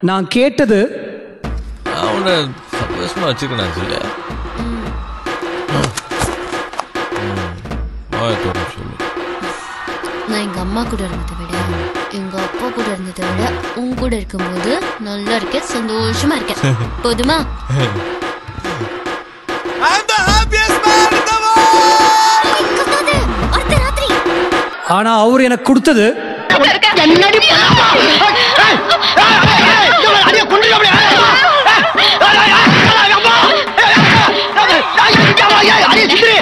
நான் கேட்டது உன்னை சந்தோஷமா வச்சுக்கணும் சொல்ல வாயத்தோட சொல்லு. நான் எங்க அம்மா கூட இருந்ததை விட எங்க அப்பா கூட இருந்ததை விட உன் கூட இருக்கும்போது நல்லா இருக்கேன் சந்தோஷமா இருக்கேன். போதுமா? ஆனா அவர் எனக்கு கொடுத்தது அடிச்சுட்டு